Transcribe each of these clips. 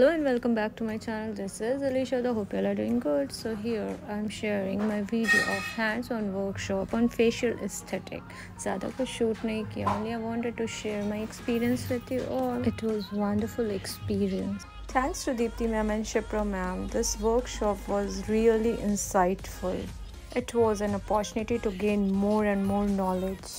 hello and welcome back to my channel. This is alicia. The hope you are doing good. So here i'm sharing my video of hands-on workshop on facial aesthetic. zyada kuch shoot nahi kiya only i wanted to share my experience with you all. It was wonderful experience. Thanks to deepti ma'am and shipra ma'am this workshop was really insightful. It was an opportunity to gain more and more knowledge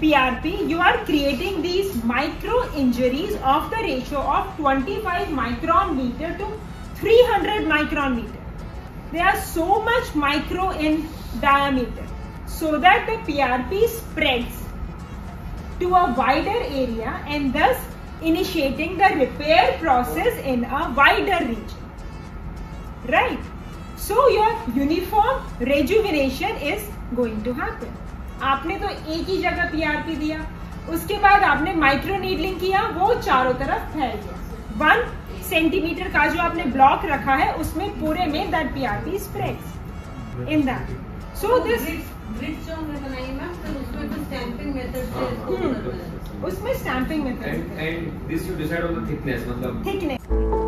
PRP, you are creating these micro injuries of the ratio of 25 micron meter to 300 micron meter. They are so much micro in diameter so that the PRP spreads to a wider area and thus initiating the repair process in a wider region. Right? So your uniform rejuvenation is going to happen. आपने तो एक ही जगह PRP दिया। उसके बाद आपने micro needling किया वो चारों तरफ़ फैल गया। वन सेंटीमीटर का जो आपने ब्लॉक रखा है उसमें पूरे में that PRP spreads in that so this उसमें stamping method and this you decide on the thickness मतलब थिकनेस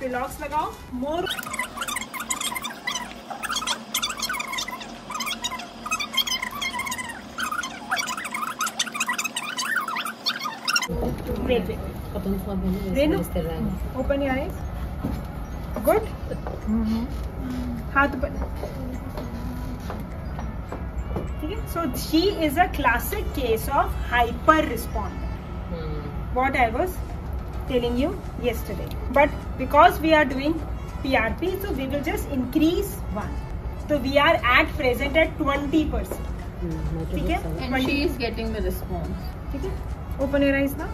पिलॉक्स लगाओ। मोर ओपन आए गुड हाथ ठीक है? So he is a classic case of hyper respond what I was telling you yesterday. But because we are doing PRP, so we will just increase one. So we are at present at 20 percent. ठीक है? And she is getting the response. ठीक है? Open your eyes now.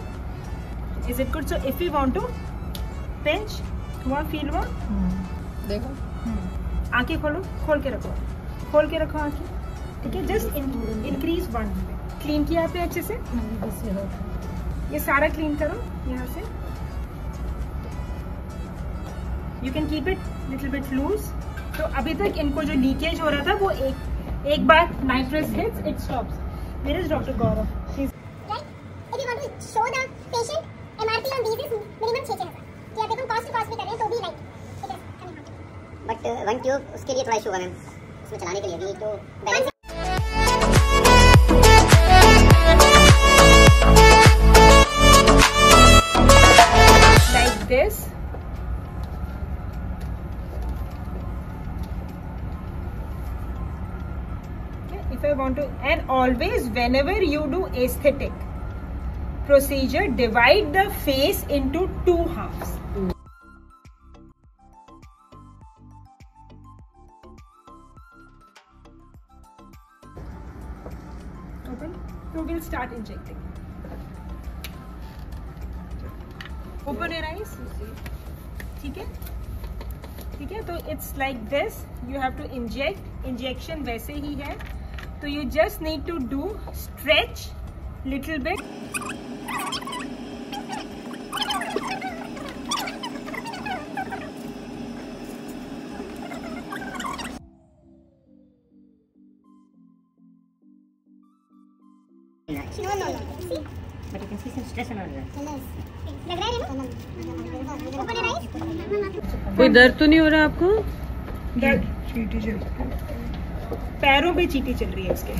Is it good? So if we want to pinch, हुआ feel हुआ? देखो आँखें खोलो खोल के रखो खोल के रखो आँखें ठीक है जस्ट इंक्रीज वन क्लीन किया आपने अच्छे से ये सारा क्लीन करो यहाँ से you can keep it little bit loose तो अभी तक इनको जो लीकेज हो रहा था वो एक एक बार nitrous hits it stops where is doctor Gaurav Right? If you want to show the patient, MRP on these is minimum 6 हज़ार कि देखो कॉस्ट टू कॉस्ट भी कर रहे हैं तो भी like it is coming but one tube उसके लिए थोड़ा इशू होगा मैम उसमें चलाने के लिए भी तो balance If I want to, and always whenever you do aesthetic procedure, divide the face into two halves. Open. So we'll start injecting. Open your eyes. ठीक है ठीक है तो it's like this you have to inject injection वैसे ही है तो you just need to do stretch little bit कोई दर्द तो नहीं हो रहा आपको? पैरों पे चीटी चल रही है इसके